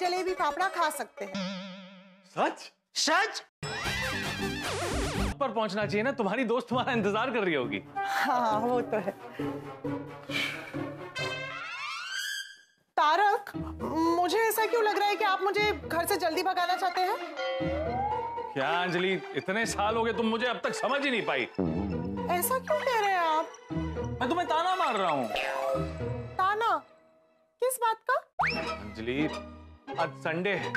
जलेबी फाफड़ा खा सकते हैं। सच? सच? पर पहुँचना चाहिए ना तुम्हारी दोस्त तुम्हारा इंतज़ार कर रही होगी। हाँ वो तो है। तारक मुझे ऐसा क्यों लग रहा है कि आप मुझे घर से जल्दी भगाना चाहते हैं? क्या अंजलि इतने साल हो गए तुम मुझे अब तक समझ ही नहीं पाई। ऐसा क्यों कह रहे हैं आप? मैं तुम्हें ताना मार रहा हूँ। ताना? किस बात का? अंजलि आज संडे है।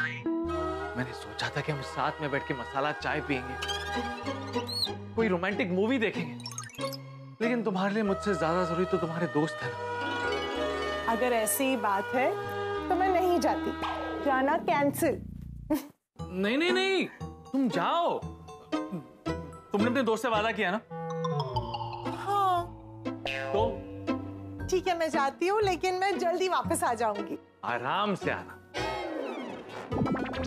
मैंने सोचा था कि हम साथ में बैठ के मसाला चाय पियेंगे। कोई रोमांटिक मूवी देखेंगे। लेकिन तुम्हारे लिए मुझसे ज़्यादा ज़रूरी तो तुम्हारे दोस्त है अगर ऐसी ही बात है तो मैं नहीं जाती। जाना कैंसिल नहीं नहीं नहीं। तुम जाओ। तुमने अपने दोस्त से वादा किया ना? हाँ। तो? ठीक है मैं जाती हूँ लेकिन मैं जल्दी वापस आ जाऊँगी। आराम से आना।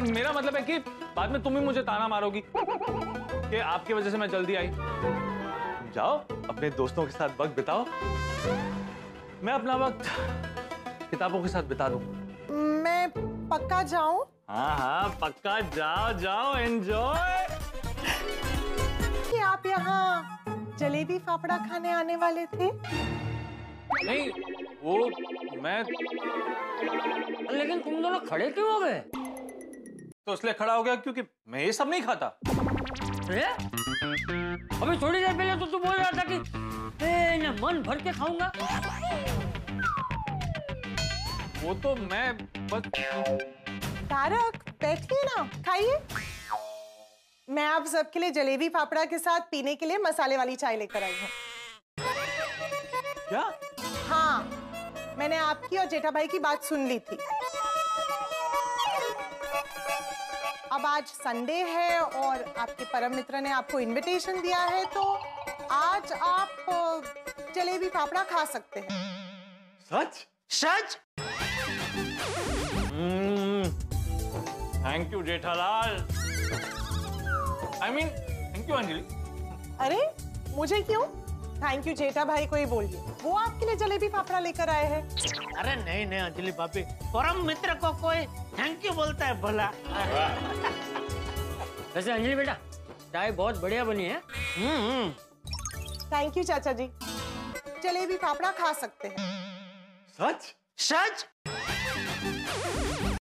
मेरा मतलब है कि बाद में तुम ही मुझे ताना मारोगी कि आपकी वजह से मैं जल्दी आई। जाओ अपने दोस्तों के साथ वक्त बिताओ। मैं अपना वक्त किताबों के साथ बिता दूँ। मैं पक्का जाऊँ? हाँ हाँ पक्का जाओ जाओ एंजॉय कि आप यहाँ जलेबी फाफड़ा खाने आने वाले थे? नहीं वो मैं लेकिन तुम दोनों खड़े क्यों हो गए? तो इसलिए खड़ा हो गया क्योंकि मैं ये सब नहीं खाता। अरे अभी थोड़ी देर पहले तो तू बोल रहा था कि ए, मन भर के खाऊँगा। वो तो मैं बस तारक बैठिए ना खाइए। मैं आप सबके लिए जलेबी फाफड़ा के साथ पीने के लिए मसाले वाली चाय लेकर आई हूँ। क्या? हाँ मैंने आपकी और जेठा भाई की बात सुन ली थी। अब आज संडे है और आपके परम मित्र ने आपको इनविटेशन दिया है तो आज आप जलेबी फाफड़ा खा सकते हैं। सच? सच? Thank you Jethalal I mean thank you Anjali अरे मुझे क्यों? थैंक यू जेठा भाई को ही बोलिए वो आपके लिए जलेबी फाफड़ा लेकर आए हैं। अरे नहीं नहीं अंजलि भाभी परम मित्र को कोई थैंक यू बोलता है भला। वैसे अंजलि बेटा चाय बहुत बढ़िया बनी है। हम्म। थैंक यू चाचा जी। जलेबी फाफड़ा खा सकते हैं। सच? सच?